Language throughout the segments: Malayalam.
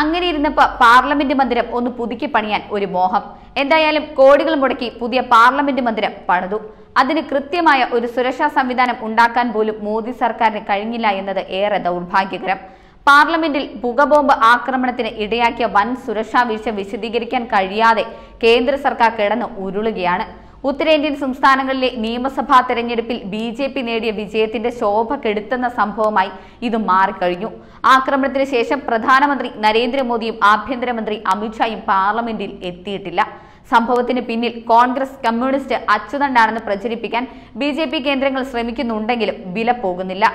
അങ്ങനെ ഇരുന്നപ്പോ പാർലമെന്റ് മന്ദിരം ഒന്ന് പുതുക്കി പണിയാൻ ഒരു മോഹം. എന്തായാലും കോടികൾ മുടക്കി പുതിയ പാർലമെന്റ് മന്ദിരം പണിതു. അതിന് കൃത്യമായ ഒരു സുരക്ഷാ സംവിധാനം ഉണ്ടാക്കാൻ പോലും മോദി സർക്കാരിന് കഴിഞ്ഞില്ല എന്നത് ഏറെ ദൗർഭാഗ്യകരം. പാർലമെന്റിൽ പുകബോംബ് ആക്രമണത്തിന് ഇടയാക്കിയ വൻ സുരക്ഷാ വീഴ്ച വിശദീകരിക്കാൻ കഴിയാതെ കേന്ദ്ര സർക്കാർ കിടന്ന് ഉരുളുകയാണ്. ഉത്തരേന്ത്യൻ സംസ്ഥാനങ്ങളിലെ നിയമസഭാ തെരഞ്ഞെടുപ്പിൽ ബി ജെ പി നേടിയ വിജയത്തിന്റെ ശോഭ കെടുത്തുന്ന സംഭവമായി ഇത് മാറിക്കഴിഞ്ഞു. ആക്രമണത്തിന് ശേഷം പ്രധാനമന്ത്രി നരേന്ദ്രമോദിയും ആഭ്യന്തരമന്ത്രി അമിത്ഷായും പാർലമെന്റിൽ എത്തിയിട്ടില്ല. സംഭവത്തിന് പിന്നിൽ കോൺഗ്രസ് കമ്മ്യൂണിസ്റ്റ് അച്ചുതണ്ടാണെന്ന് പ്രചരിപ്പിക്കാൻ ബി ജെ പി കേന്ദ്രങ്ങൾ ശ്രമിക്കുന്നുണ്ടെങ്കിലും വില പോകുന്നില്ല.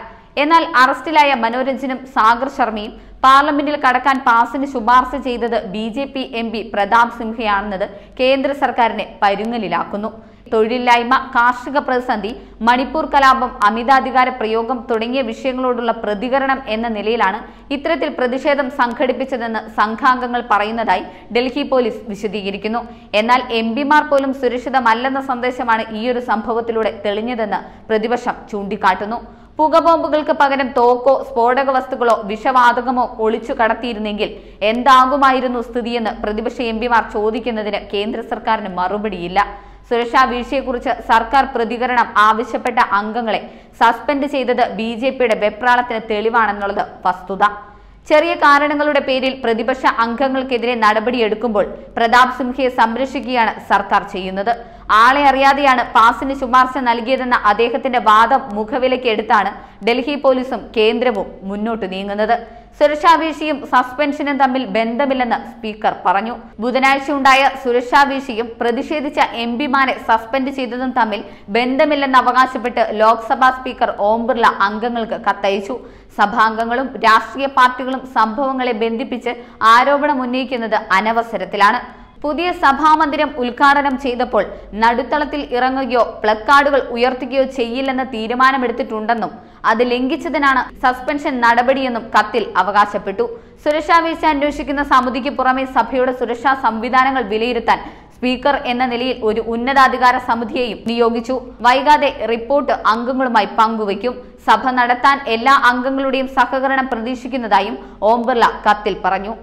എന്നാൽ അറസ്റ്റിലായ മനോരഞ്ജനും സാഗർ ശർമ്മയും പാർലമെന്റിൽ കടക്കാൻ പാസിന് ശുപാർശ ചെയ്തത് B J P M P Pratap സിംഹയാണെന്നത് കേന്ദ്ര സർക്കാരിനെ പരുങ്ങലിലാക്കുന്നു. തൊഴിലില്ലായ്മ കാർഷിക പ്രതിസന്ധി മണിപ്പൂർ കലാപം അമിതാധികാര പ്രയോഗം തുടങ്ങിയ വിഷയങ്ങളോടുള്ള പ്രതികരണം എന്ന നിലയിലാണ് ഇത്തരത്തിൽ പ്രതിഷേധം സംഘടിപ്പിച്ചതെന്ന് സംഘാംഗങ്ങൾ പറയുന്നതായി ഡൽഹി പോലീസ് വിശദീകരിക്കുന്നു. എന്നാൽ എം പിമാർ പോലും സുരക്ഷിതമല്ലെന്ന സന്ദേശമാണ് ഈയൊരു സംഭവത്തിലൂടെ തെളിഞ്ഞതെന്ന് പ്രതിപക്ഷം ചൂണ്ടിക്കാട്ടുന്നു. പുകബോംബുകൾക്ക് പകരം തോക്കോ സ്ഫോടക വസ്തുക്കളോ വിഷവാതകമോ ഒളിച്ചു കടത്തിയിരുന്നെങ്കിൽ എന്താകുമായിരുന്നു സ്ഥിതിയെന്ന് പ്രതിപക്ഷ എം പിമാർ ചോദിക്കുന്നതിന് കേന്ദ്ര സർക്കാരിന് മറുപടിയില്ല. സുരക്ഷാ വീഴ്ചയെക്കുറിച്ച് സർക്കാർ പ്രതികരണം ആവശ്യപ്പെട്ട അംഗങ്ങളെ സസ്പെൻഡ് ചെയ്തത് ബി ജെ പിയുടെ വെപ്രാളത്തിന് തെളിവാണെന്നുള്ളത് വസ്തുത. ചെറിയ കാരണങ്ങളുടെ പേരിൽ പ്രതിപക്ഷ അംഗങ്ങൾക്കെതിരെ നടപടിയെടുക്കുമ്പോൾ പ്രതാപ് സിംഹയെ സംരക്ഷിക്കുകയാണ് സർക്കാർ ചെയ്യുന്നത്. ആളെ അറിയാതെയാണ് പാസിന് ശുപാർശ നൽകിയതെന്ന അദ്ദേഹത്തിന്റെ വാദം മുഖവിലയ്ക്ക് എടുത്താണ് ഡൽഹി പോലീസും കേന്ദ്രവും മുന്നോട്ട് നീങ്ങുന്നത്. സുരക്ഷാ വീഴ്ചയും സസ്പെൻഷനും തമ്മിൽ ബന്ധമില്ലെന്ന് സ്പീക്കർ പറഞ്ഞു. ബുധനാഴ്ച ഉണ്ടായ സുരക്ഷാ വീഴ്ചയും പ്രതിഷേധിച്ച എം പിമാരെ സസ്പെൻഡ് ചെയ്തതും തമ്മിൽ ബന്ധമില്ലെന്ന് അവകാശപ്പെട്ട് ലോക്സഭാ സ്പീക്കർ ഓം ബിർള അംഗങ്ങൾക്ക് കത്തയച്ചു. സഭാംഗങ്ങളും രാഷ്ട്രീയ പാർട്ടികളും സംഭവങ്ങളെ ബന്ധിപ്പിച്ച് ആരോപണം ഉന്നയിക്കുന്നത് അനവസരത്തിലാണ്. പുതിയ സഭാമന്ദിരം ഉദ്ഘാടനം ചെയ്തപ്പോൾ നടുത്തളത്തിൽ ഇറങ്ങുകയോ പ്ലക്കാർഡുകൾ ഉയർത്തുകയോ ചെയ്യില്ലെന്ന തീരുമാനമെടുത്തിട്ടുണ്ടെന്നും അത് ലംഘിച്ചതിനാണ് സസ്പെൻഷൻ നടപടിയെന്നും കത്തിൽ അവകാശപ്പെട്ടു. സുരക്ഷാ വീഴ്ച അന്വേഷിക്കുന്ന സമിതിക്ക് പുറമെ സഭയുടെ സുരക്ഷാ സംവിധാനങ്ങൾ വിലയിരുത്താൻ സ്പീക്കർ എന്ന നിലയിൽ ഒരു ഉന്നതാധികാര സമിതിയെയും നിയോഗിച്ചു. വൈകാതെ റിപ്പോർട്ട് അംഗങ്ങളുമായി പങ്കുവയ്ക്കും. സഭ നടത്താൻ എല്ലാ അംഗങ്ങളുടെയും സഹകരണം പ്രതീക്ഷിക്കുന്നതായും ഓം ബിർള കത്തിൽ പറഞ്ഞു.